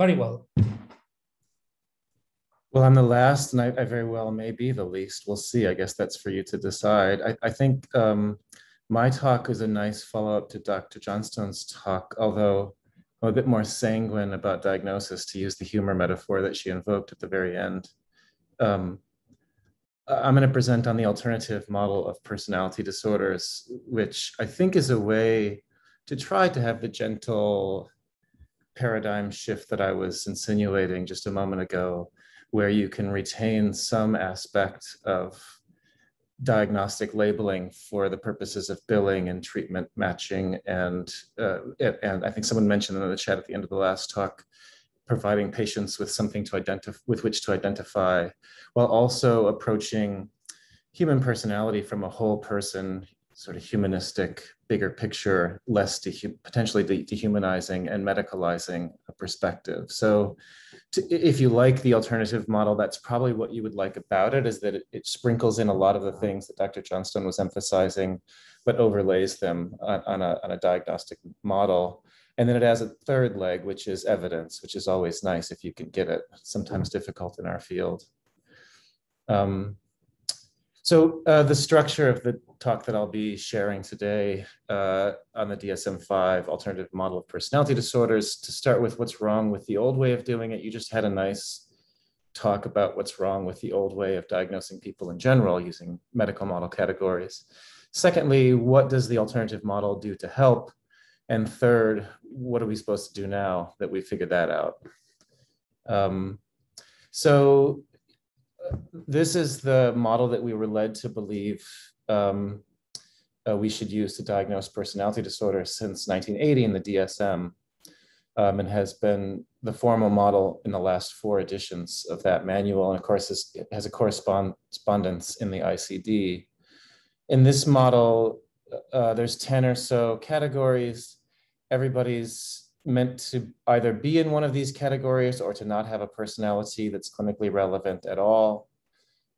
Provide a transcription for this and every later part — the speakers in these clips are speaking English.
very well. Well, I'm the last, and I, I, very well may be the least. We'll see. I guess that's for you to decide. I, I think um, my talk is a nice follow up to Dr. Johnstone's talk, although I'm a bit more sanguine about diagnosis, to use the humor metaphor that she invoked at the very end. Um, I'm going to present on the alternative model of personality disorders, which I think is a way to try to have the gentle paradigm shift that I was insinuating just a moment ago, where you can retain some aspect of diagnostic labeling for the purposes of billing and treatment matching and uh, and I think someone mentioned in the chat at the end of the last talk providing patients with something to identify with which to identify while also approaching human personality from a whole person sort of humanistic bigger picture less dehu- potentially de- dehumanizing and medicalizing a perspective. So to, if you like the alternative model that's probably what you would like about it is that it, it, sprinkles in a lot of the things that dr johnstone was emphasizing but overlays them on, on, a, on a diagnostic model. And then it has a third leg, which is evidence, which is always nice if you can get it, sometimes difficult in our field. Um, so uh, the structure of the talk that I'll be sharing today uh, on the DSM-5 alternative model of personality disorders, to start with what's wrong with the old way of doing it, you just had a nice talk about what's wrong with the old way of diagnosing people in general using medical model categories. Secondly, what does the alternative model do to help? And third, what are we supposed to do now that we figured that out? Um, so this is the model that we were led to believe um, uh, we should use to diagnose personality disorder since 1980 in the DSM um, and has been the formal model in the last four editions of that manual. And of course, it has a correspondence in the ICD. In this model, uh, there's 10 or so categories everybody's meant to either be in one of these categories or to not have a personality that's clinically relevant at all.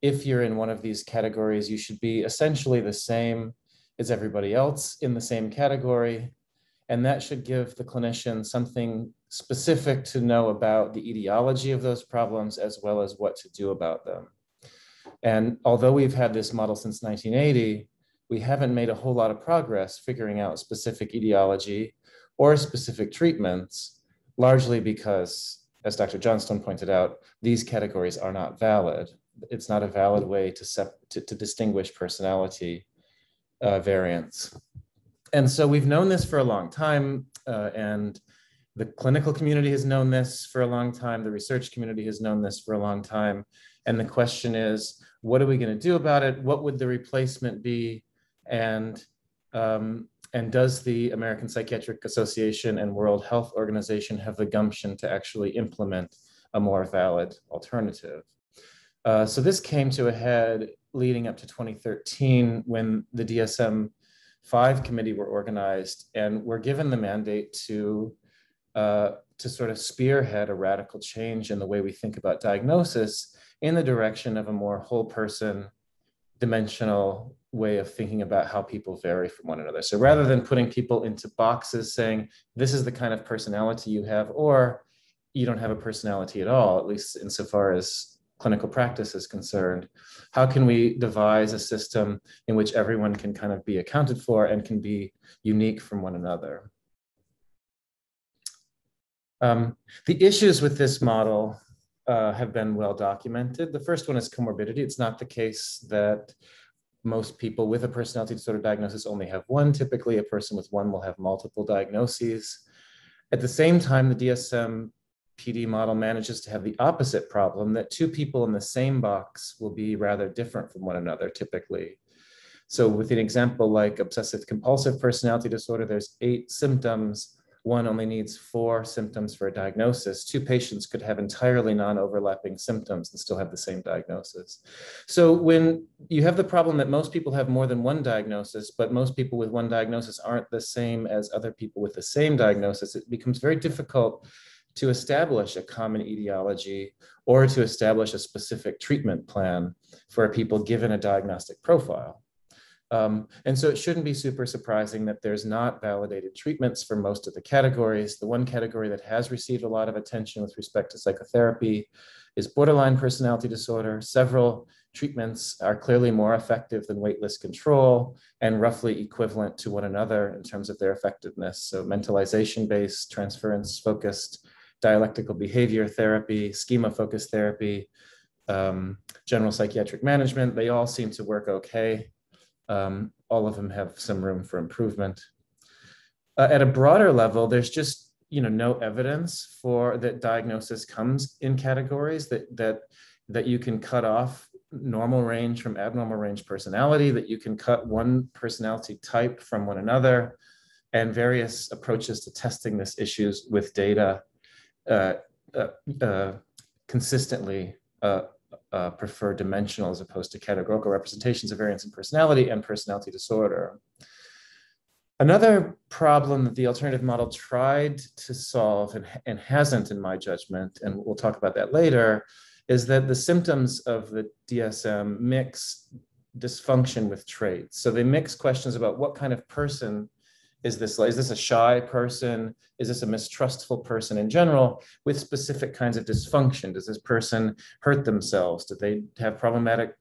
If you're in one of these categories, you should be essentially the same as everybody else in the same category. And that should give the clinician something specific to know about the etiology of those problems as well as what to do about them. And although we've had this model since 1980, we haven't made a whole lot of progress figuring out specific etiology or specific treatments, largely because, as Dr. Johnstone pointed out, these categories are not valid. It's not a valid way to, sep- to, to distinguish personality uh, variants. And so we've known this for a long time, uh, and the clinical community has known this for a long time, the research community has known this for a long time. And the question is, what are we going to do about it? What would the replacement be? And um, and does the American Psychiatric Association and World Health Organization have the gumption to actually implement a more valid alternative? Uh, so this came to a head leading up to 2013 when the DSM 5 committee were organized and were given the mandate to, uh, to sort of spearhead a radical change in the way we think about diagnosis in the direction of a more whole person dimensional way of thinking about how people vary from one another. So rather than putting people into boxes saying, this is the kind of personality you have, or you don't have a personality at all, at least insofar as clinical practice is concerned, how can we devise a system in which everyone can kind of be accounted for and can be unique from one another? Um, the issues with this model uh, have been well documented. The first one is comorbidity. It's not the case that most people with a personality disorder diagnosis only have one. Typically, a person with one will have multiple diagnoses. At the same time, the DSM PD model manages to have the opposite problem that two people in the same box will be rather different from one another typically. So with an example like obsessive compulsive personality disorder, there's eight symptoms one only needs four symptoms for a diagnosis. Two patients could have entirely non-overlapping symptoms and still have the same diagnosis. So when you have the problem that most people have more than one diagnosis, but most people with one diagnosis aren't the same as other people with the same diagnosis, it becomes very difficult to establish a common etiology or to establish a specific treatment plan for people given a diagnostic profile. Um, and so it shouldn't be super surprising that there's not validated treatments for most of the categories. The one category that has received a lot of attention with respect to psychotherapy is borderline personality disorder. Several treatments are clearly more effective than waitlist control and roughly equivalent to one another in terms of their effectiveness. So mentalization-based, transference-focused, dialectical behavior therapy, schema-focused therapy, um, general psychiatric management, they all seem to work okay. Um, all of them have some room for improvement. Uh, at a broader level, there's just you know no evidence for that diagnosis comes in categories that that that you can cut off normal range from abnormal range personality, that you can cut one personality type from one another, and various approaches to testing this issues with data consistently uh, uh, prefer dimensional as opposed to categorical representations of variance in personality and personality disorder. Another problem that the alternative model tried to solve and, and hasn't in my judgment, and we'll talk about that later, is that the symptoms of the DSM mix dysfunction with traits. So they mix questions about what kind of person is this is this a shy person? Is this a mistrustful person in general with specific kinds of dysfunction? Does this person hurt themselves? Do they have problematic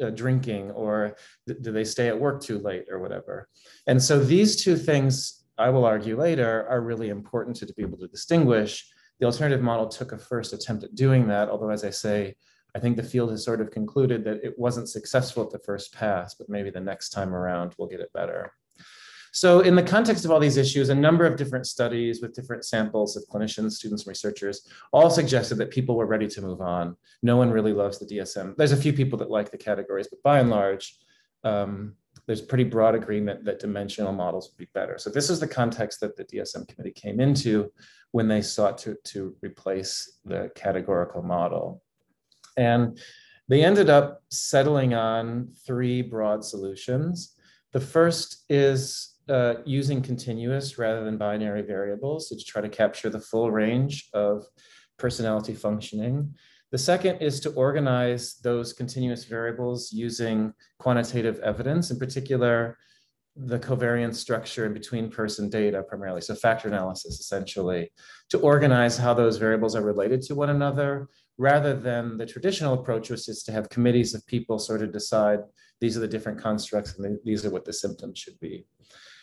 uh, drinking or th- do they stay at work too late or whatever? And so these two things i will argue later are really important to, to be able to distinguish. The alternative model took a first attempt at doing that although as i say I think the field has sort of concluded that it wasn't successful at the first pass, but maybe the next time around we'll get it better. So in the context of all these issues, a number of different studies with different samples of clinicians, students, and researchers all suggested that people were ready to move on. No one really loves the DSM. There's a few people that like the categories, but by and large, um, there's pretty broad agreement that dimensional models would be better. So this is the context that the DSM committee came into when they sought to, to replace the categorical model. And they ended up settling on three broad solutions. The first is uh, using continuous rather than binary variables to try to capture the full range of personality functioning. The second is to organize those continuous variables using quantitative evidence, in particular, the covariance structure in between person data primarily, so factor analysis essentially, to organize how those variables are related to one another, rather than the traditional approach, which is to have committees of people sort of decide these are the different constructs and these are what the symptoms should be.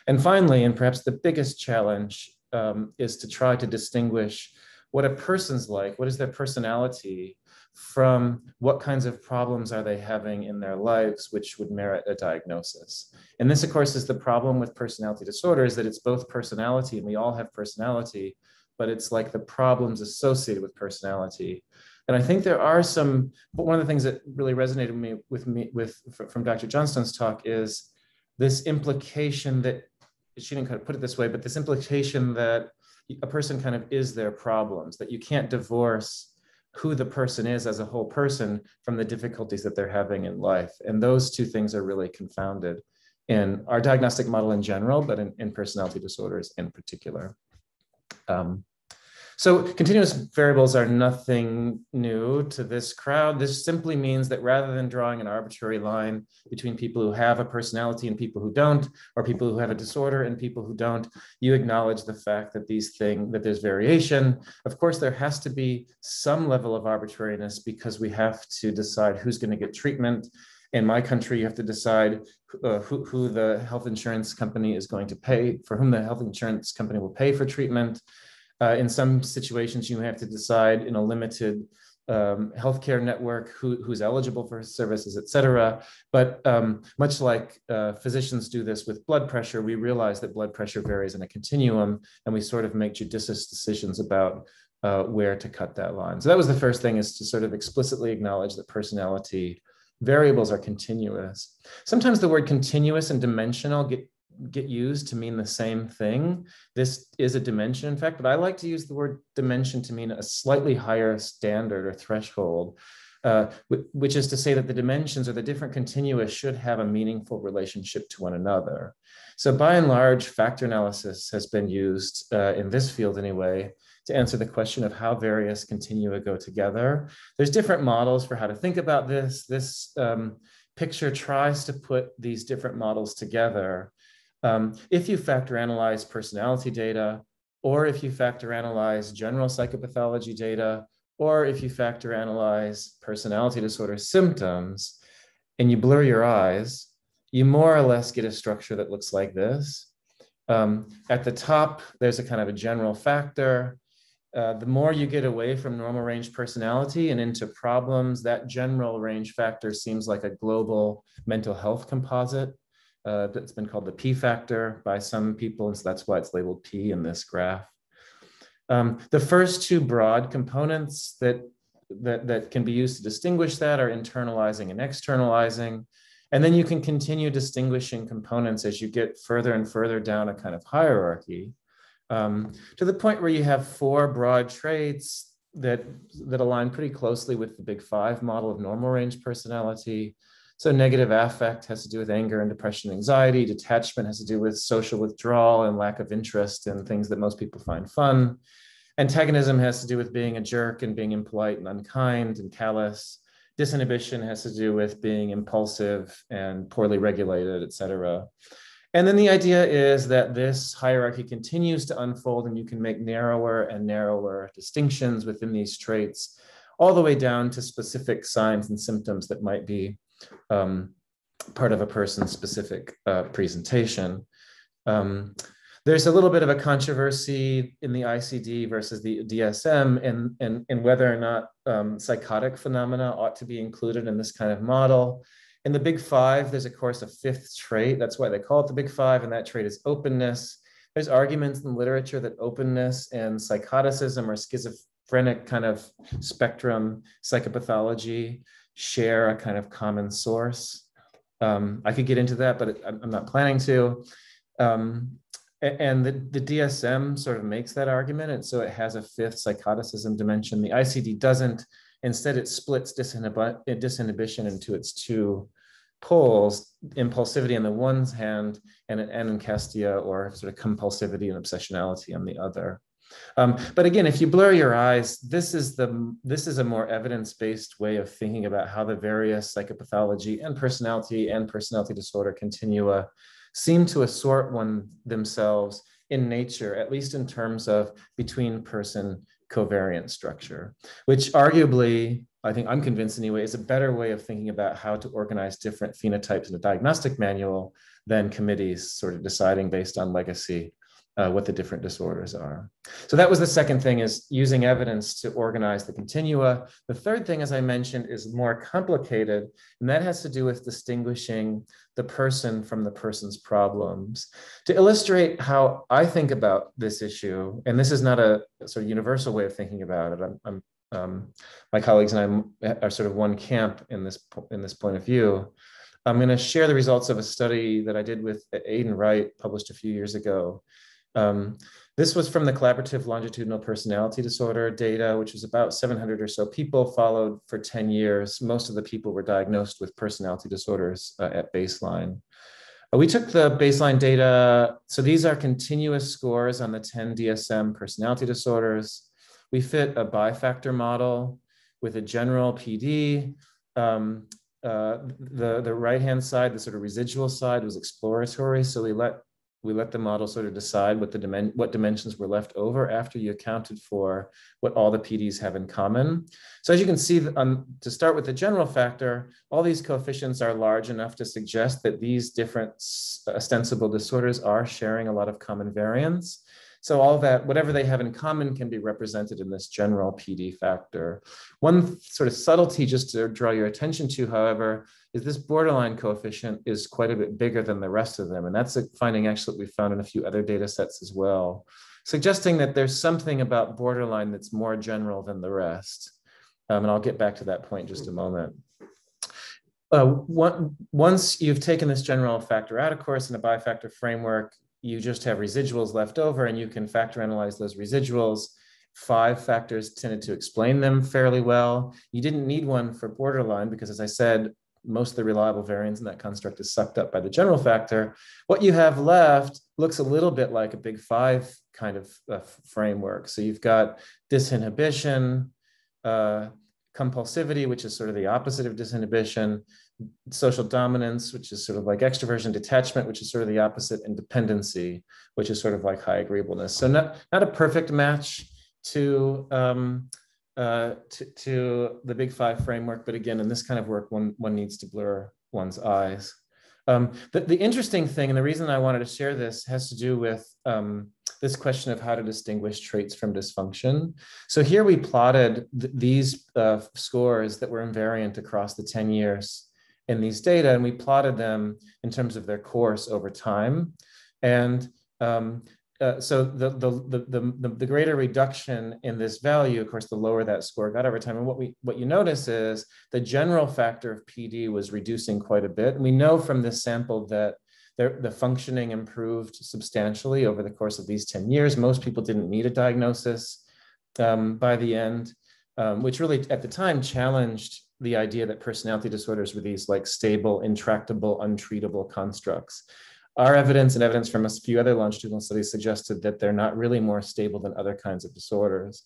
And finally, and perhaps the biggest challenge um, is to try to distinguish what a person's like, what is their personality from what kinds of problems are they having in their lives which would merit a diagnosis. And this, of course, is the problem with personality disorder is that it's both personality and we all have personality, but it's like the problems associated with personality. And I think there are some, but one of the things that really resonated with me with me with from Dr. Johnstone's talk is this implication that she didn't kind of put it this way, but this implication that a person kind of is their problems, that you can't divorce who the person is as a whole person from the difficulties that they're having in life. And those two things are really confounded in our diagnostic model in general, but in, in personality disorders in particular. Um, so continuous variables are nothing new to this crowd. This simply means that rather than drawing an arbitrary line between people who have a personality and people who don't, or people who have a disorder and people who don't, you acknowledge the fact that these things, that there's variation. Of course, there has to be some level of arbitrariness because we have to decide who's going to get treatment. In my country, you have to decide uh, who, who the health insurance company is going to pay, for whom the health insurance company will pay for treatment. Uh, in some situations, you have to decide in a limited um, healthcare network who, who's eligible for services, et cetera. But um, much like uh, physicians do this with blood pressure, we realize that blood pressure varies in a continuum, and we sort of make judicious decisions about uh, where to cut that line. So that was the first thing is to sort of explicitly acknowledge that personality variables are continuous. Sometimes the word continuous and dimensional get get used to mean the same thing. This is a dimension, in fact, but I like to use the word dimension to mean a slightly higher standard or threshold, uh, which is to say that the dimensions or the different continua should have a meaningful relationship to one another. So by and large, factor analysis has been used uh, in this field anyway to answer the question of how various continua go together. There's different models for how to think about this. This um, picture tries to put these different models together. Um, if you factor analyze personality data, or if you factor analyze general psychopathology data, or if you factor analyze personality disorder symptoms, and you blur your eyes, you more or less get a structure that looks like this. Um, at the top, there's a kind of a general factor. Uh, the more you get away from normal range personality and into problems, that general range factor seems like a global mental health composite uh, that's been called the P factor by some people, and so that's why it's labeled P in this graph. Um, the first two broad components that, that, that can be used to distinguish that are internalizing and externalizing. And then you can continue distinguishing components as you get further and further down a kind of hierarchy um, to the point where you have four broad traits that, that align pretty closely with the big five model of normal range personality. So negative affect has to do with anger and depression, anxiety. Detachment has to do with social withdrawal and lack of interest in things that most people find fun. Antagonism has to do with being a jerk and being impolite and unkind and callous. Disinhibition has to do with being impulsive and poorly regulated, etc. And then the idea is that this hierarchy continues to unfold and you can make narrower and narrower distinctions within these traits, all the way down to specific signs and symptoms that might be um, part of a person's specific uh, presentation. Um, there's a little bit of a controversy in the ICD versus the DSM in, in, in whether or not um, psychotic phenomena ought to be included in this kind of model. In the big five, there's of course a fifth trait. That's why they call it the big five, and that trait is openness. There's arguments in literature that openness and psychoticism or schizophrenic kind of spectrum psychopathology share a kind of common source. Um, I could get into that, but I'm not planning to. Um, and the, the DSM sort of makes that argument. And so it has a fifth psychoticism dimension. The ICD doesn't. Instead, it splits disinhib- disinhibition into its two poles, impulsivity on the one hand and an anankastia or sort of compulsivity and obsessionality on the other. Um, but again, if you blur your eyes, this is the this is a more evidence-based way of thinking about how the various psychopathology and personality and personality disorder continua seem to assort one themselves in nature, at least in terms of between person covariant structure, which arguably, I think I'm convinced anyway, is a better way of thinking about how to organize different phenotypes in a diagnostic manual than committees sort of deciding based on legacy uh, what the different disorders are. So that was the second thing is using evidence to organize the continua. The third thing, as I mentioned, is more complicated, and that has to do with distinguishing the person from the person's problems. To illustrate how I think about this issue, and this is not a sort of universal way of thinking about it, I'm, I'm um, my colleagues and I are sort of one camp in this, in this point of view. I'm going to share the results of a study that I did with Aidan Wright, published a few years ago, um, this was from the collaborative longitudinal personality disorder data, which was about 700 or so people followed for 10 years. Most of the people were diagnosed with personality disorders uh, at baseline. Uh, we took the baseline data. So these are continuous scores on the 10 DSM personality disorders. We fit a bifactor model with a general PD. Um, uh, the, the right-hand side, the sort of residual side was exploratory. So we let we let the model sort of decide what the dimen- what dimensions were left over after you accounted for what all the PDs have in common. So as you can see, um, to start with the general factor, all these coefficients are large enough to suggest that these different ostensible disorders are sharing a lot of common variants. So all that, whatever they have in common can be represented in this general PD factor. One sort of subtlety just to draw your attention to, however, is this borderline coefficient is quite a bit bigger than the rest of them. And that's a finding actually that we found in a few other data sets as well, suggesting that there's something about borderline that's more general than the rest. Um, and I'll get back to that point in just a moment. Uh, once you've taken this general factor out, of course, in a bifactor framework, you just have residuals left over and you can factor analyze those residuals. Five factors tended to explain them fairly well. You didn't need one for borderline because as I said, most of the reliable variance in that construct is sucked up by the general factor. What you have left looks a little bit like a big five kind of uh, framework. So you've got disinhibition, uh, compulsivity, which is sort of the opposite of disinhibition, social dominance, which is sort of like extroversion, detachment, which is sort of the opposite, and dependency, which is sort of like high agreeableness. So not, not a perfect match to, um, uh, to, to the big five framework, but again, in this kind of work, one, one needs to blur one's eyes. Um, the, the interesting thing, and the reason I wanted to share this has to do with um, this question of how to distinguish traits from dysfunction. So here we plotted th these uh, scores that were invariant across the 10 years in these data, and we plotted them in terms of their course over time. And um, uh, so the, the, the, the, the greater reduction in this value, of course, the lower that score got over time. And what we what you notice is the general factor of PD was reducing quite a bit. And we know from this sample that the, functioning improved substantially over the course of these 10 years. Most people didn't need a diagnosis um, by the end, um, which really at the time challenged the idea that personality disorders were these like stable, intractable, untreatable constructs. Our evidence and evidence from a few other longitudinal studies suggested that they're not really more stable than other kinds of disorders.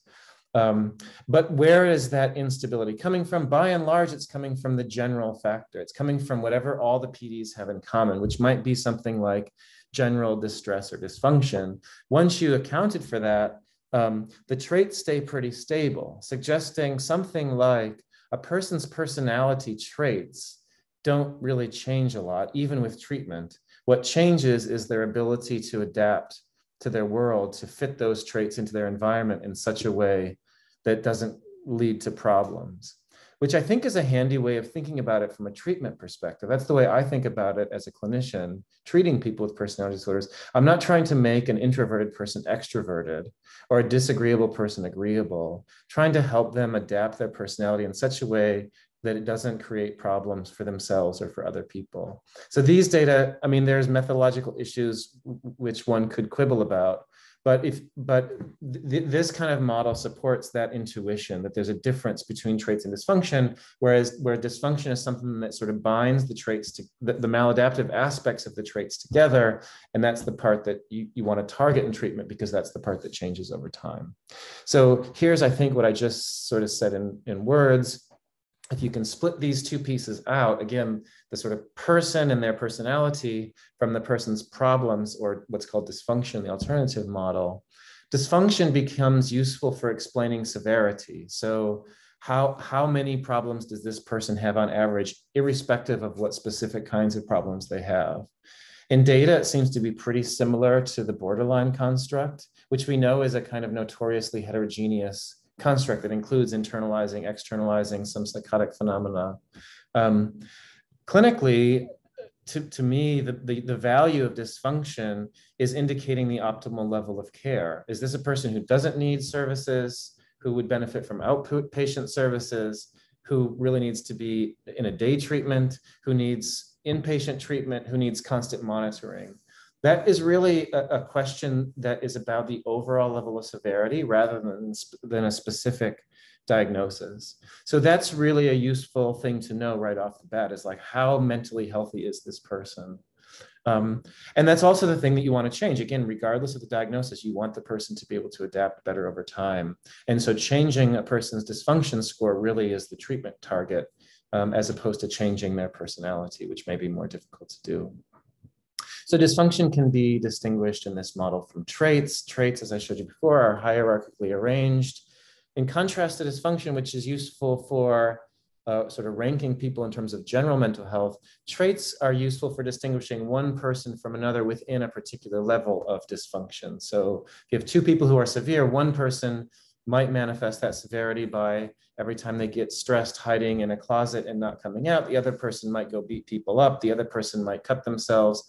Um, but where is that instability coming from? By and large, it's coming from the general factor. It's coming from whatever all the PDs have in common, which might be something like general distress or dysfunction. Once you accounted for that, um, the traits stay pretty stable, suggesting something like a person's personality traits don't really change a lot, even with treatment. What changes is their ability to adapt to their world, to fit those traits into their environment in such a way that doesn't lead to problems, which I think is a handy way of thinking about it from a treatment perspective. That's the way I think about it as a clinician treating people with personality disorders. I'm not trying to make an introverted person extroverted or a disagreeable person agreeable, trying to help them adapt their personality in such a way that it doesn't create problems for themselves or for other people. So these data, I mean, there's methodological issues which one could quibble about, but if but th this kind of model supports that intuition that there's a difference between traits and dysfunction, whereas where dysfunction is something that sort of binds the traits to the, the maladaptive aspects of the traits together, and that's the part that you, you want to target in treatment because that's the part that changes over time. So here's, I think, what I just sort of said in, in words if you can split these two pieces out, again, the sort of person and their personality from the person's problems or what's called dysfunction, the alternative model, dysfunction becomes useful for explaining severity. So how, how many problems does this person have on average, irrespective of what specific kinds of problems they have? In data, it seems to be pretty similar to the borderline construct, which we know is a kind of notoriously heterogeneous construct that includes internalizing, externalizing some psychotic phenomena. Um, clinically, to, to me, the, the, the value of dysfunction is indicating the optimal level of care. Is this a person who doesn't need services, who would benefit from outpatient services, who really needs to be in a day treatment, who needs inpatient treatment, who needs constant monitoring? That is really a, a, question that is about the overall level of severity rather than, than a specific diagnosis. So that's really a useful thing to know right off the bat is like, how mentally healthy is this person? Um, and that's also the thing that you want to change. Again, regardless of the diagnosis, you want the person to be able to adapt better over time. And so changing a person's dysfunction score really is the treatment target um, as opposed to changing their personality, which may be more difficult to do. So dysfunction can be distinguished in this model from traits. Traits, as I showed you before, are hierarchically arranged. In contrast to dysfunction, which is useful for uh, sort of ranking people in terms of general mental health, traits are useful for distinguishing one person from another within a particular level of dysfunction. So if you have two people who are severe, one person might manifest that severity by every time they get stressed hiding in a closet and not coming out. The other person might go beat people up. The other person might cut themselves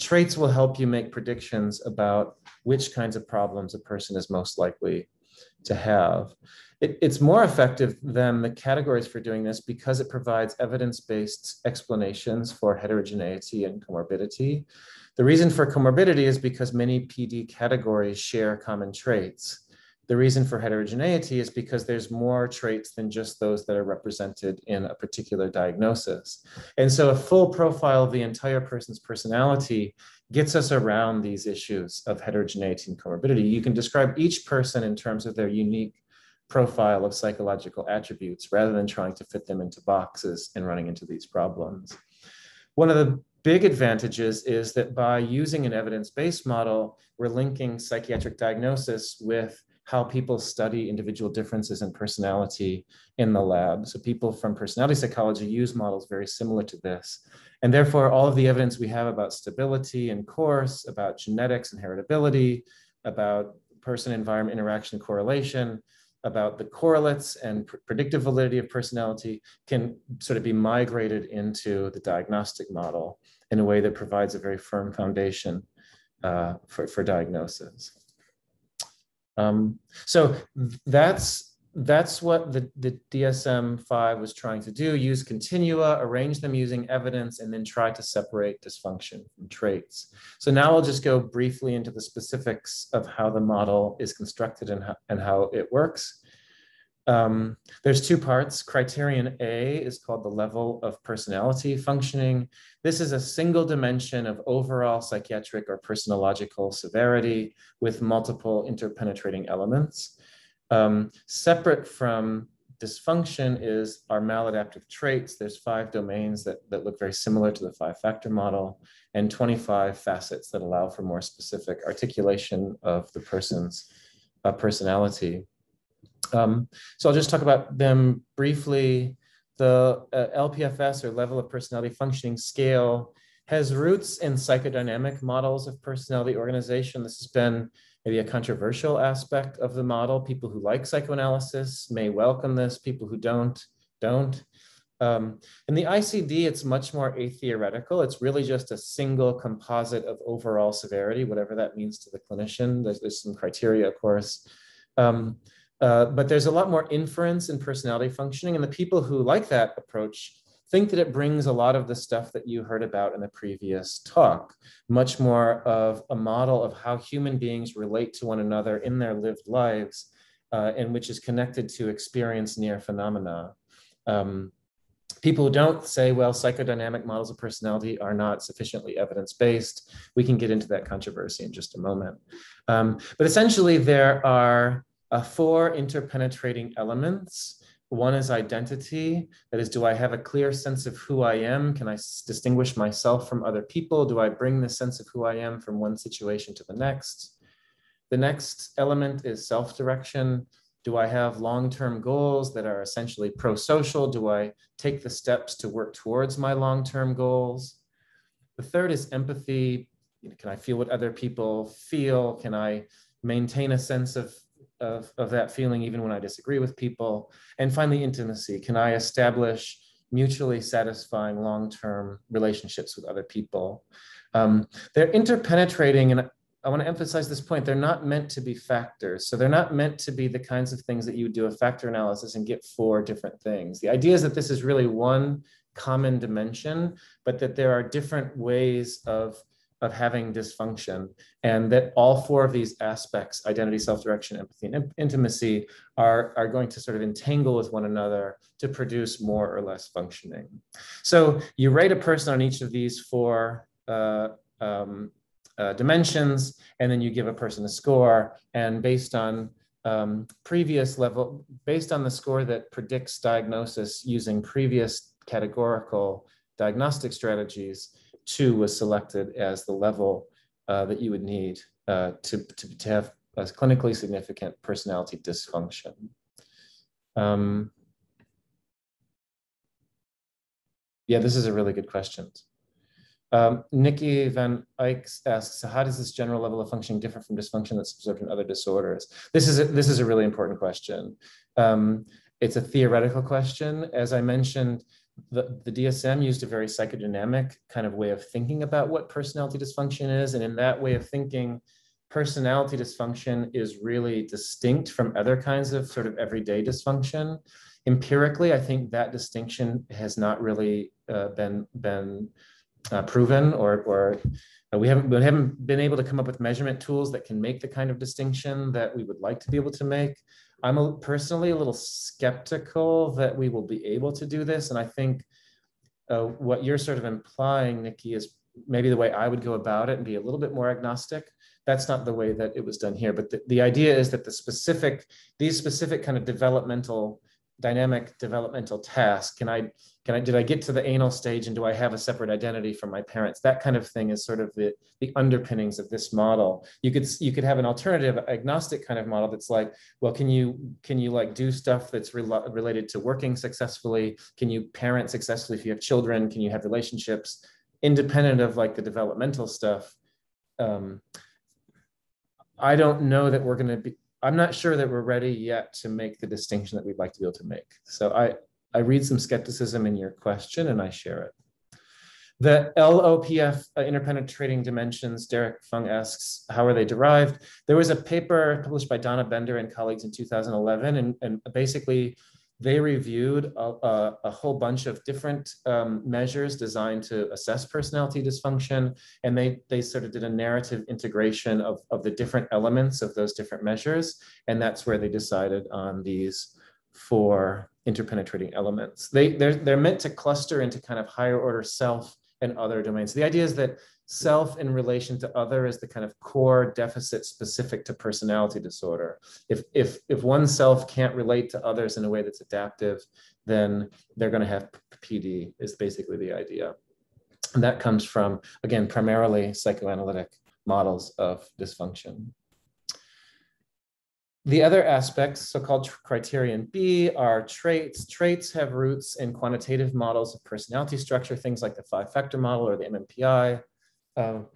traits will help you make predictions about which kinds of problems a person is most likely to have. It, it's more effective than the categories for doing this because it provides evidence-based explanations for heterogeneity and comorbidity. The reason for comorbidity is because many PD categories share common traits. The reason for heterogeneity is because there's more traits than just those that are represented in a particular diagnosis. And so a full profile of the entire person's personality gets us around these issues of heterogeneity and comorbidity. You can describe each person in terms of their unique profile of psychological attributes rather than trying to fit them into boxes and running into these problems. One of the big advantages is that by using an evidence-based model, we're linking psychiatric diagnosis with how people study individual differences in personality in the lab. So people from personality psychology use models very similar to this. And therefore, all of the evidence we have about stability and course, about genetics and heritability, about person-environment interaction correlation, about the correlates and pr predictive validity of personality can sort of be migrated into the diagnostic model in a way that provides a very firm foundation uh, for, for diagnosis. Um, so that's that's what the, the DSM-5 was trying to do, use continua, arrange them using evidence, and then try to separate dysfunction from traits. So now I'll just go briefly into the specifics of how the model is constructed and how, and how it works. Um, there's two parts. Criterion A is called the level of personality functioning. This is a single dimension of overall psychiatric or personological severity with multiple interpenetrating elements. Um, separate from dysfunction is our maladaptive traits. There's five domains that, that look very similar to the five factor model and 25 facets that allow for more specific articulation of the person's uh, personality. Um, so I'll just talk about them briefly. The uh, LPFS or level of personality functioning scale has roots in psychodynamic models of personality organization. This has been maybe a controversial aspect of the model. People who like psychoanalysis may welcome this. People who don't, don't. Um, in the ICD, it's much more atheoretical. It's really just a single composite of overall severity, whatever that means to the clinician. There's, there's some criteria, of course. Um, uh, but there's a lot more inference in personality functioning. And the people who like that approach think that it brings a lot of the stuff that you heard about in the previous talk, much more of a model of how human beings relate to one another in their lived lives, uh, and which is connected to experience near phenomena. Um, people who don't say, well, psychodynamic models of personality are not sufficiently evidence-based. We can get into that controversy in just a moment. Um, but essentially, there are uh, four interpenetrating elements. One is identity. That is, do I have a clear sense of who I am? Can I distinguish myself from other people? Do I bring the sense of who I am from one situation to the next? The next element is self-direction. Do I have long-term goals that are essentially pro-social? Do I take the steps to work towards my long-term goals? The third is empathy. Can I feel what other people feel? Can I maintain a sense of of, of that feeling even when I disagree with people. And finally, intimacy. Can I establish mutually satisfying long-term relationships with other people? Um, they're interpenetrating, and I want to emphasize this point, they're not meant to be factors. So they're not meant to be the kinds of things that you would do a factor analysis and get four different things. The idea is that this is really one common dimension, but that there are different ways of of having dysfunction and that all four of these aspects identity self-direction empathy and intimacy are, are going to sort of entangle with one another to produce more or less functioning. So you rate a person on each of these four uh, um, uh, dimensions and then you give a person a score and based on um, previous level based on the score that predicts diagnosis using previous categorical diagnostic strategies two was selected as the level uh, that you would need uh, to, to, to, have a clinically significant personality dysfunction. Um, yeah, this is a really good question. Um, Nikki Van Eyck asks, how does this general level of functioning differ from dysfunction that's observed in other disorders? This is a, this is a really important question. Um, it's a theoretical question. As I mentioned, the, the DSM used a very psychodynamic kind of way of thinking about what personality dysfunction is. And in that way of thinking, personality dysfunction is really distinct from other kinds of sort of everyday dysfunction. Empirically, I think that distinction has not really uh, been, been uh, proven or, or uh, we haven't, we haven't been able to come up with measurement tools that can make the kind of distinction that we would like to be able to make. I'm a, personally a little skeptical that we will be able to do this. And I think uh, what you're sort of implying, Nikki, is maybe the way I would go about it and be a little bit more agnostic. that's not the way that it was done here. But the, the idea is that the specific, these specific kind of developmental dynamic developmental task? Can i can i did i get to the anal stage and do i have a separate identity from my parents? That kind of thing is sort of the the underpinnings of this model. You could you could have an alternative agnostic kind of model that's like well can you can you like do stuff that's re- related to working successfully? Can you parent successfully if you have children? Can you have relationships? Independent of like the developmental stuff um, i don't know that we're going to be I'm not sure that we're ready yet to make the distinction that we'd like to be able to make. So I, I read some skepticism in your question and I share it. The LOPF uh, interpenetrating dimensions, Derek Fung asks, how are they derived? There was a paper published by Donna Bender and colleagues in 2011, and, and basically they reviewed a, a, a, whole bunch of different um, measures designed to assess personality dysfunction. And they, they sort of did a narrative integration of, of the different elements of those different measures. And that's where they decided on these four interpenetrating elements. They, they're, they're meant to cluster into kind of higher order self and other domains. The idea is that self in relation to other is the kind of core deficit specific to personality disorder. If, if, if one self can't relate to others in a way that's adaptive, then they're going to have PD, is basically the idea. And that comes from, again, primarily psychoanalytic models of dysfunction. The other aspects, so-called criterion B, are traits. Traits have roots in quantitative models of personality structure, things like the five-factor model or the MMPI. Um,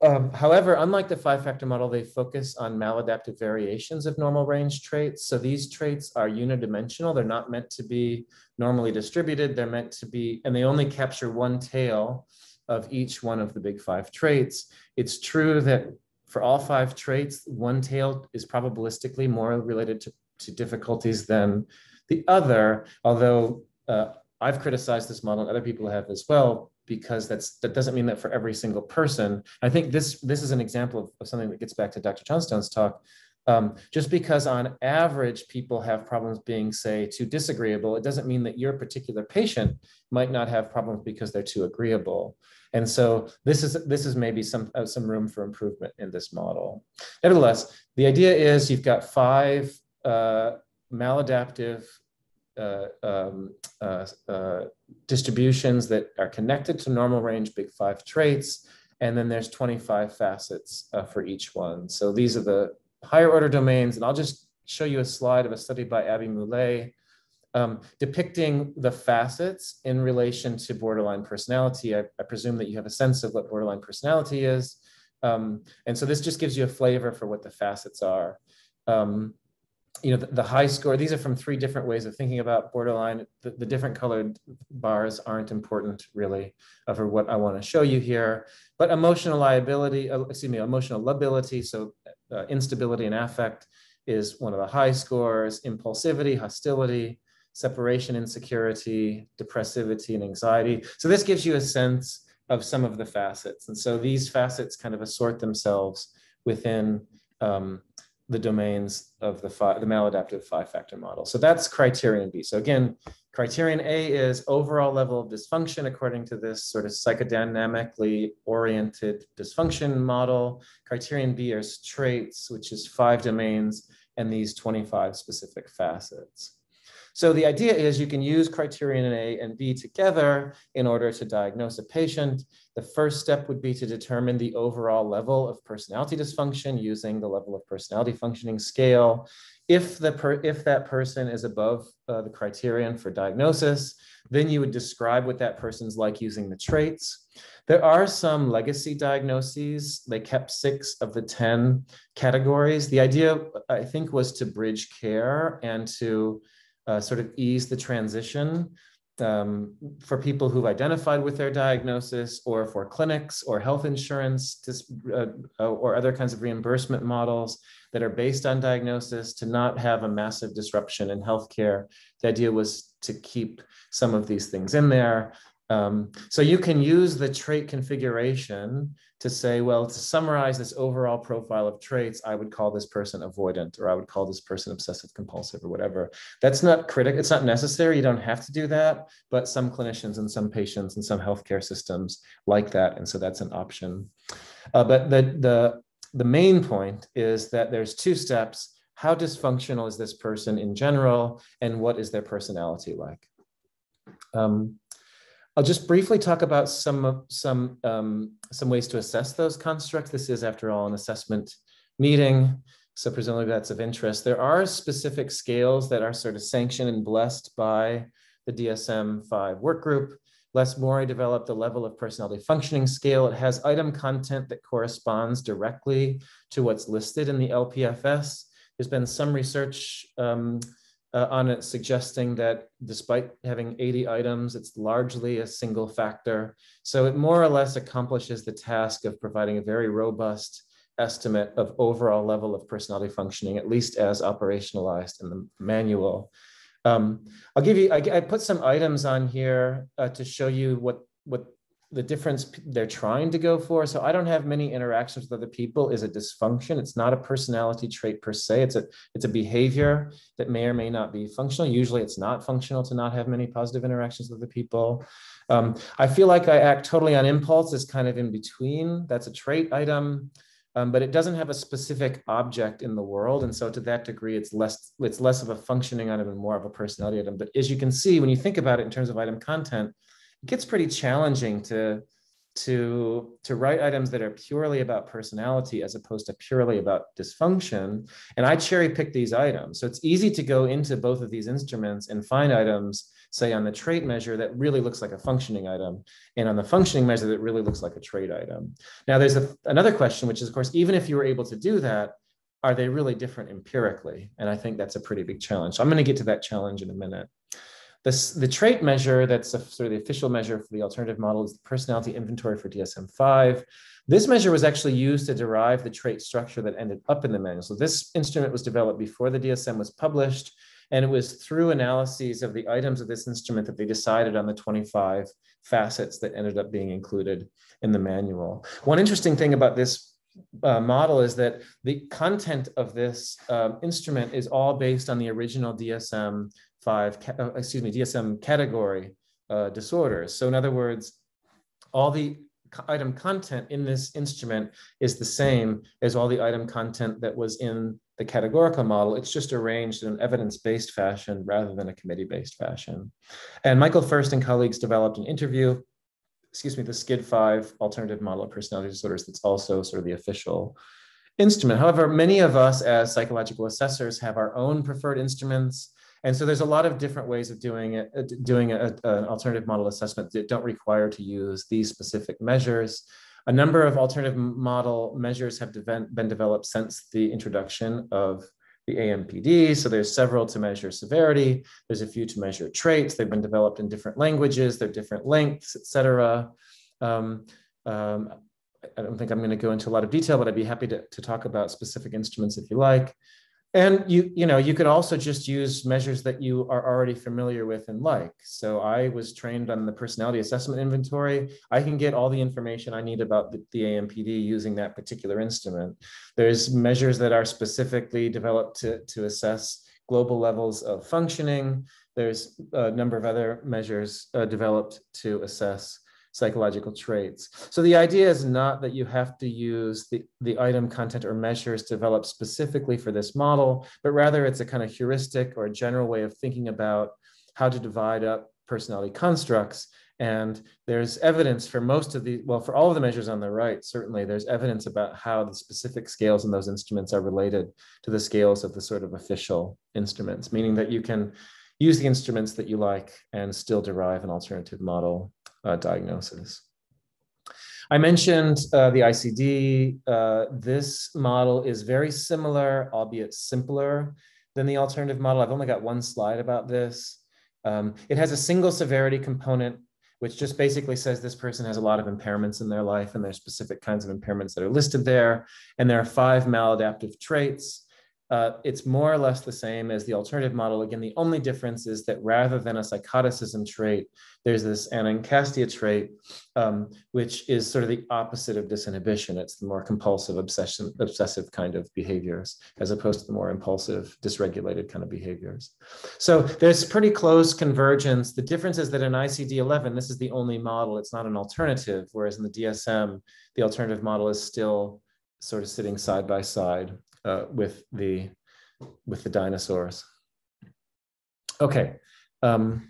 um, however, unlike the five-factor model, they focus on maladaptive variations of normal range traits. So these traits are unidimensional. They're not meant to be normally distributed. They're meant to be, and they only capture one tail of each one of the big five traits. It's true that for all five traits, one tail is probabilistically more related to, to difficulties than the other, although uh, I've criticized this model and other people have as well because that's that doesn't mean that for every single person. I think this this is an example of, of something that gets back to Dr. Johnstone's talk. Um, just because on average people have problems being, say, too disagreeable, it doesn't mean that your particular patient might not have problems because they're too agreeable. And so this is this is maybe some uh, some room for improvement in this model. Nevertheless, the idea is you've got five uh, maladaptive um, uh, uh, distributions that are connected to normal range big five traits. And then there's 25 facets uh, for each one. So these are the higher order domains. And I'll just show you a slide of a study by Abby Mulay um, depicting the facets in relation to borderline personality. I, I, presume that you have a sense of what borderline personality is. Um, and so this just gives you a flavor for what the facets are. Um, you know, the, the, high score, these are from three different ways of thinking about borderline. The, the different colored bars aren't important really uh, for what I want to show you here. But emotional liability, uh, excuse me, emotional lability, so uh, instability and affect is one of the high scores, impulsivity, hostility, separation insecurity, depressivity, and anxiety. So this gives you a sense of some of the facets. And so these facets kind of assort themselves within um, the domains of the, five, the maladaptive five-factor model. So that's criterion B. So again, criterion A is overall level of dysfunction according to this sort of psychodynamically oriented dysfunction model. Criterion B is traits, which is five domains and these 25 specific facets. So the idea is you can use criterion A and B together in order to diagnose a patient. The first step would be to determine the overall level of personality dysfunction using the level of personality functioning scale. If, the per, if that person is above uh, the criterion for diagnosis, then you would describe what that person's like using the traits. There are some legacy diagnoses. They kept six of the 10 categories. The idea, I think, was to bridge care and to uh, sort of ease the transition um, for people who've identified with their diagnosis or for clinics or health insurance uh, uh, or other kinds of reimbursement models that are based on diagnosis to not have a massive disruption in healthcare. The idea was to keep some of these things in there. Um, so you can use the trait configuration to say, well, to summarize this overall profile of traits, I would call this person avoidant, or I would call this person obsessive compulsive, or whatever. That's not critical. It's not necessary. You don't have to do that. But some clinicians and some patients and some healthcare systems like that, and so that's an option. Uh, but the the the main point is that there's two steps. How dysfunctional is this person in general, and what is their personality like? Um, I'll just briefly talk about some some um, some ways to assess those constructs. This is, after all, an assessment meeting, so presumably that's of interest. There are specific scales that are sort of sanctioned and blessed by the DSM-5 work group. Les Morey developed a level of personality functioning scale. It has item content that corresponds directly to what's listed in the LPFS. There's been some research um, uh, on it suggesting that despite having 80 items, it's largely a single factor. So it more or less accomplishes the task of providing a very robust estimate of overall level of personality functioning, at least as operationalized in the manual. Um, I'll give you, I, I, put some items on here uh, to show you what, what the difference they're trying to go for. So I don't have many interactions with other people is a dysfunction. It's not a personality trait per se. It's a, it's a behavior that may or may not be functional. Usually it's not functional to not have many positive interactions with other people. Um, I feel like I act totally on impulse is kind of in between. That's a trait item um, but it doesn't have a specific object in the world. And so to that degree, it's less, it's less of a functioning item and more of a personality item. But as you can see, when you think about it in terms of item content, it gets pretty challenging to, to, to write items that are purely about personality as opposed to purely about dysfunction. And I cherry pick these items. So it's easy to go into both of these instruments and find items say on the trait measure that really looks like a functioning item and on the functioning measure that really looks like a trait item. Now there's a, another question, which is of course, even if you were able to do that, are they really different empirically? And I think that's a pretty big challenge. So I'm gonna get to that challenge in a minute. This, the trait measure, that's a, sort of the official measure for the alternative model is the personality inventory for DSM-5. This measure was actually used to derive the trait structure that ended up in the manual. So this instrument was developed before the DSM was published. And it was through analyses of the items of this instrument that they decided on the 25 facets that ended up being included in the manual. One interesting thing about this uh, model is that the content of this um, instrument is all based on the original DSM 5, uh, excuse me, DSM category uh, disorders. So in other words, all the item content in this instrument is the same as all the item content that was in the categorical model. It's just arranged in an evidence-based fashion rather than a committee-based fashion. And Michael First and colleagues developed an interview, excuse me, the SCID-5 alternative model of personality disorders that's also sort of the official instrument. However, many of us as psychological assessors have our own preferred instruments. And so there's a lot of different ways of doing it, uh, doing a, an alternative model assessment that don't require to use these specific measures. A number of alternative model measures have been developed since the introduction of the AMPD. So there's several to measure severity. There's a few to measure traits. They've been developed in different languages. They're different lengths, et cetera. Um, um, I don't think I'm going to go into a lot of detail, but I'd be happy to, to talk about specific instruments if you like. And you, you know, you could also just use measures that you are already familiar with and like. So I was trained on the personality assessment inventory. I can get all the information I need about the, the AMPD using that particular instrument. There's measures that are specifically developed to, to assess global levels of functioning. There's a number of other measures uh, developed to assess psychological traits. So the idea is not that you have to use the, the item content or measures developed specifically for this model, but rather it's a kind of heuristic or a general way of thinking about how to divide up personality constructs. And there's evidence for most of the, well, for all of the measures on the right, certainly there's evidence about how the specific scales in those instruments are related to the scales of the sort of official instruments, meaning that you can use the instruments that you like and still derive an alternative model uh, diagnosis. I mentioned uh, the ICD. Uh, this model is very similar, albeit simpler than the alternative model. I've only got one slide about this. Um, it has a single severity component, which just basically says this person has a lot of impairments in their life and there's specific kinds of impairments that are listed there. And there are five maladaptive traits. Uh, it's more or less the same as the alternative model. Again, the only difference is that rather than a psychoticism trait, there's this anankastia trait, um, which is sort of the opposite of disinhibition. It's the more compulsive, obsession, obsessive kind of behaviors, as opposed to the more impulsive, dysregulated kind of behaviors. So there's pretty close convergence. The difference is that in ICD-11, this is the only model. It's not an alternative, whereas in the DSM, the alternative model is still sort of sitting side by side uh, with the with the dinosaurs. Okay. Um,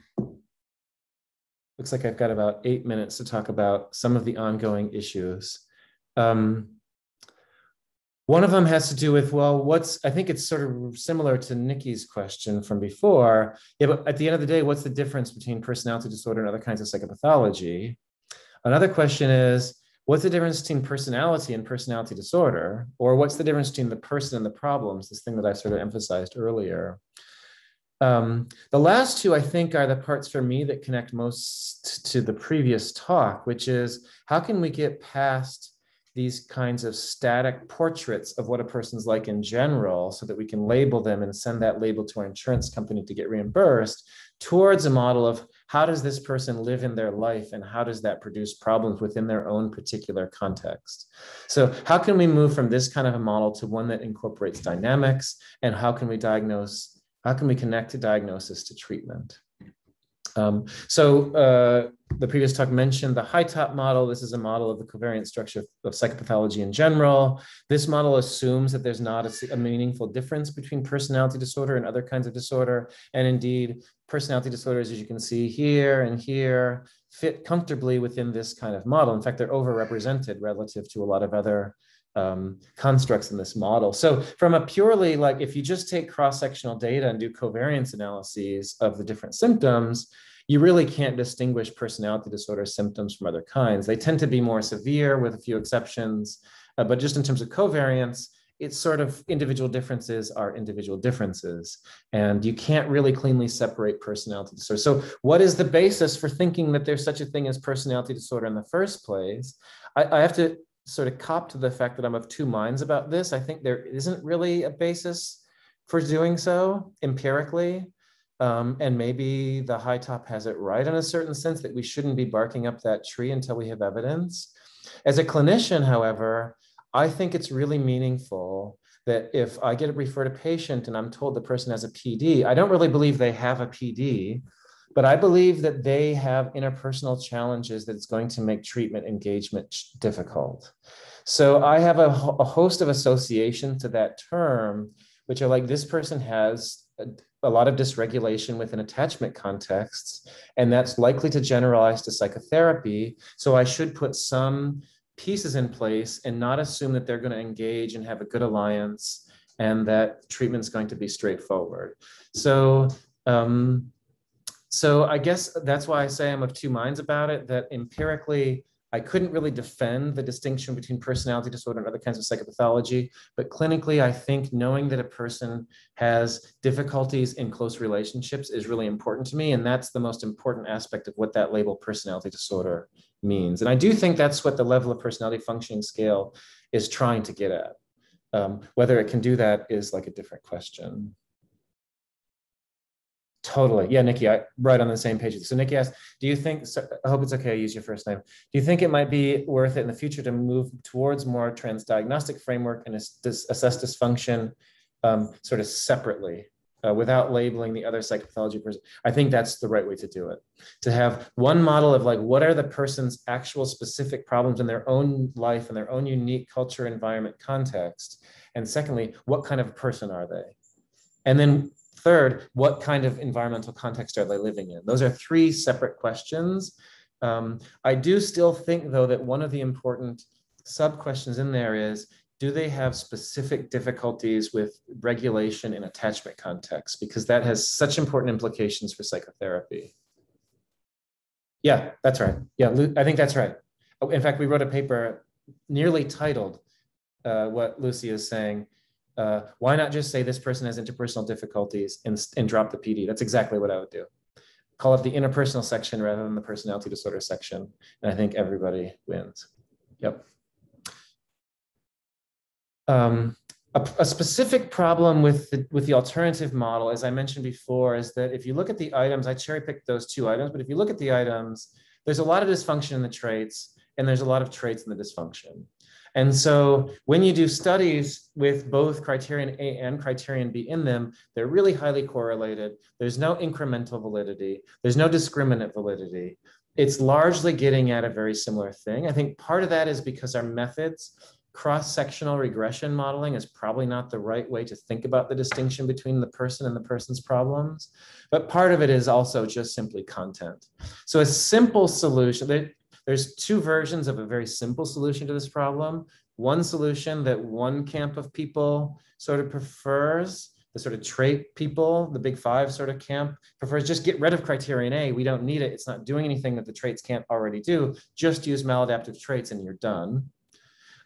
looks like I've got about eight minutes to talk about some of the ongoing issues. Um, one of them has to do with, well, what's, I think it's sort of similar to Nikki's question from before. Yeah, but at the end of the day, what's the difference between personality disorder and other kinds of psychopathology? Another question is, what's the difference between personality and personality disorder? Or what's the difference between the person and the problems, this thing that I sort of emphasized earlier? Um, the last two, I think, are the parts for me that connect most to the previous talk, which is how can we get past these kinds of static portraits of what a person's like in general so that we can label them and send that label to our insurance company to get reimbursed towards a model of how does this person live in their life and how does that produce problems within their own particular context so how can we move from this kind of a model to one that incorporates dynamics and how can we diagnose how can we connect a diagnosis to treatment? Um, so uh, the previous talk mentioned the HiTOP model. This is a model of the covariant structure of psychopathology in general. This model assumes that there's not a, a, meaningful difference between personality disorder and other kinds of disorder. And indeed, personality disorders, as you can see here and here, fit comfortably within this kind of model. In fact, they're overrepresented relative to a lot of other um, constructs in this model. So from a purely like, if you just take cross-sectional data and do covariance analyses of the different symptoms, you really can't distinguish personality disorder symptoms from other kinds. They tend to be more severe with a few exceptions, uh, but just in terms of covariance, it's sort of individual differences are individual differences and you can't really cleanly separate personality disorder so what is the basis for thinking that there's such a thing as personality disorder in the first place I, I have to sort of cop to the fact that I'm of two minds about this. I think there isn't really a basis for doing so empirically. Um, and maybe the HiTOP has it right in a certain sense that we shouldn't be barking up that tree until we have evidence. As a clinician, however, I think it's really meaningful that if I get referred a patient and I'm told the person has a PD, I don't really believe they have a PD. But I believe that they have interpersonal challenges that's going to make treatment engagement difficult. So I have a, a host of associations to that term, which are like this person has a, lot of dysregulation within attachment contexts, and that's likely to generalize to psychotherapy. So I should put some pieces in place and not assume that they're going to engage and have a good alliance and that treatment's going to be straightforward. So um, so I guess that's why I say I'm of two minds about it, that empirically, I couldn't really defend the distinction between personality disorder and other kinds of psychopathology, but clinically, I think knowing that a person has difficulties in close relationships is really important to me. And that's the most important aspect of what that label personality disorder means. And I do think that's what the level of personality functioning scale is trying to get at. Um, whether it can do that is like a different question. Totally. Yeah, Nikki, I right on the same page. So Nikki asked, do you think, so I hope it's okay, I use your first name. Do you think it might be worth it in the future to move towards more transdiagnostic framework and assess dysfunction um, sort of separately uh, without labeling the other psychopathology person? I think that's the right way to do it. To have one model of like, what are the person's actual specific problems in their own life and their own unique culture, environment, context? And secondly, what kind of person are they? And then Third, what kind of environmental context are they living in? Those are three separate questions. Um, I do still think, though, that one of the important sub questions in there is do they have specific difficulties with regulation in attachment context? Because that has such important implications for psychotherapy. Yeah, that's right. Yeah, I think that's right. Oh, in fact, we wrote a paper nearly titled uh, what Lucy is saying uh, why not just say this person has interpersonal difficulties and, and drop the PD? That's exactly what I would do. Call it the interpersonal section rather than the personality disorder section. And I think everybody wins. Yep. Um, a, a, specific problem with the, with the alternative model, as I mentioned before, is that if you look at the items, I cherry picked those two items, but if you look at the items, there's a lot of dysfunction in the traits and there's a lot of traits in the dysfunction. And so when you do studies with both criterion A and criterion B in them, they're really highly correlated. There's no incremental validity. There's no discriminant validity. It's largely getting at a very similar thing. I think part of that is because our methods cross-sectional regression modeling is probably not the right way to think about the distinction between the person and the person's problems. But part of it is also just simply content. So a simple solution, there's two versions of a very simple solution to this problem. One solution that one camp of people sort of prefers the sort of trait people, the big five sort of camp prefers just get rid of criterion A. We don't need it. It's not doing anything that the traits can't already do. Just use maladaptive traits and you're done.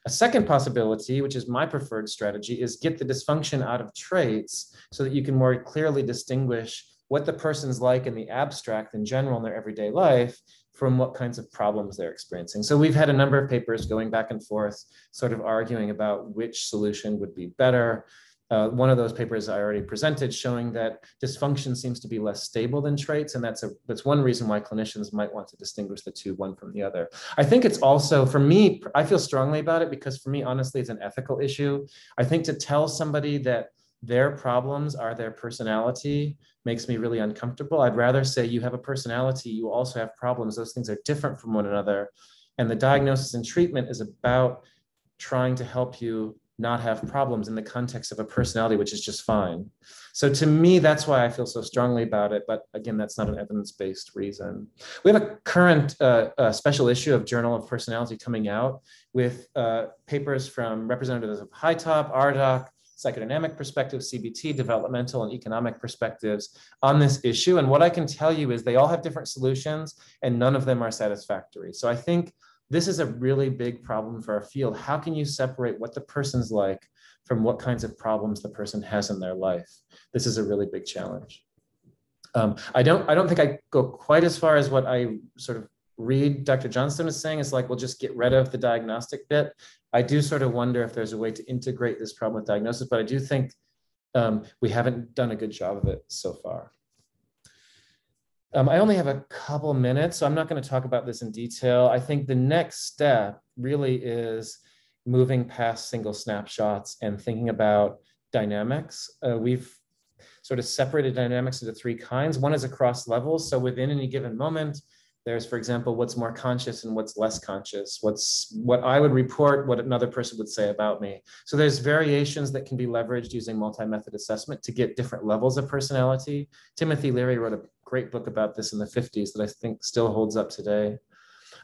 A second possibility, which is my preferred strategy, is get the dysfunction out of traits so that you can more clearly distinguish what the person's like in the abstract in general in their everyday life from what kinds of problems they're experiencing. So we've had a number of papers going back and forth, sort of arguing about which solution would be better. Uh, one of those papers I already presented showing that dysfunction seems to be less stable than traits. And that's, a, that's one reason why clinicians might want to distinguish the two, one from the other. I think it's also, for me, I feel strongly about it because for me, honestly, it's an ethical issue. I think to tell somebody that their problems are their personality makes me really uncomfortable. I'd rather say you have a personality, you also have problems. Those things are different from one another. And the diagnosis and treatment is about trying to help you not have problems in the context of a personality, which is just fine. So to me, that's why I feel so strongly about it. But again, that's not an evidence-based reason. We have a current uh, uh, special issue of Journal of Personality coming out with uh, papers from representatives of HiTOP, RDoC, psychodynamic perspective, CBT, developmental and economic perspectives on this issue. And what I can tell you is they all have different solutions and none of them are satisfactory. So I think this is a really big problem for our field. How can you separate what the person's like from what kinds of problems the person has in their life? This is a really big challenge. Um, I don't I don't think I go quite as far as what I sort of read Dr. Johnstone is saying. It's like, we'll just get rid of the diagnostic bit. I do sort of wonder if there's a way to integrate this problem with diagnosis, but I do think um, we haven't done a good job of it so far. Um, I only have a couple minutes, so I'm not going to talk about this in detail. I think the next step really is moving past single snapshots and thinking about dynamics. Uh, we've sort of separated dynamics into three kinds. One is across levels. So within any given moment, there's, for example, what's more conscious and what's less conscious, what's what I would report, what another person would say about me. So there's variations that can be leveraged using multi-method assessment to get different levels of personality. Timothy Leary wrote a great book about this in the 50s that I think still holds up today.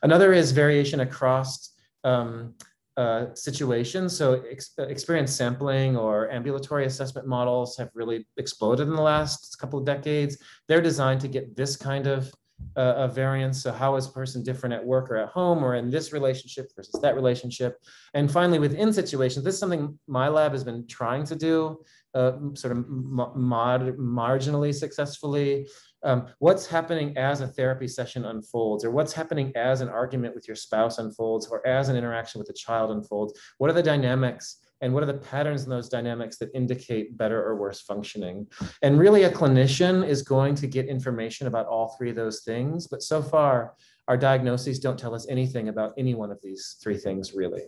Another is variation across um, uh, situations. So ex experience sampling or ambulatory assessment models have really exploded in the last couple of decades. They're designed to get this kind of of variance. So how is a person different at work or at home or in this relationship versus that relationship? And finally, within situations, this is something my lab has been trying to do uh, sort of mod marginally successfully. Um, what's happening as a therapy session unfolds or what's happening as an argument with your spouse unfolds or as an interaction with a child unfolds? What are the dynamics and what are the patterns in those dynamics that indicate better or worse functioning? And really a clinician is going to get information about all three of those things but so far our diagnoses don't tell us anything about any one of these three things really.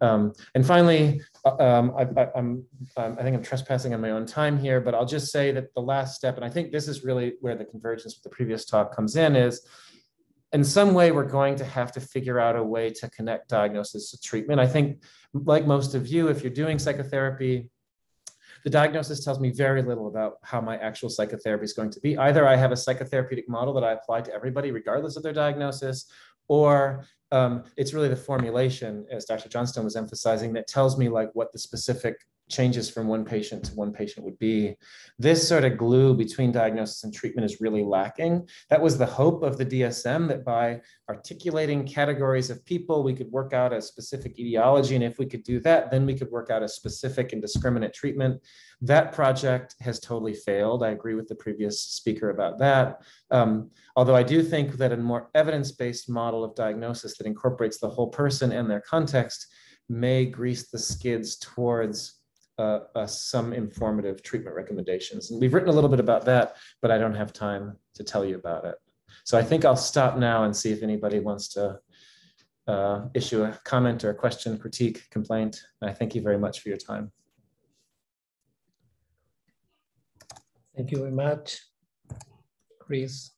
Um, and finally uh, um, I, I'm, um, I think I'm trespassing on my own time here, but I'll just say that the last step, and I think this is really where the convergence with the previous talk comes in, is in some way we're going to have to figure out a way to connect diagnosis to treatment. I think, like most of you, if you're doing psychotherapy, the diagnosis tells me very little about how my actual psychotherapy is going to be. Either I have a psychotherapeutic model that I apply to everybody, regardless of their diagnosis, or um, it's really the formulation, as Dr. Johnstone was emphasizing, that tells me like what the specific changes from one patient to one patient would be. This sort of glue between diagnosis and treatment is really lacking. That was the hope of the DSM that by articulating categories of people, we could work out a specific etiology. And if we could do that, then we could work out a specific and discriminate treatment. That project has totally failed. I agree with the previous speaker about that. Um, although I do think that a more evidence-based model of diagnosis that incorporates the whole person and their context may grease the skids towards uh, uh, some informative treatment recommendations. And we've written a little bit about that, but I don't have time to tell you about it. So I think I'll stop now and see if anybody wants to uh, issue a comment or a question, critique, complaint. And I thank you very much for your time. Thank you very much, Chris.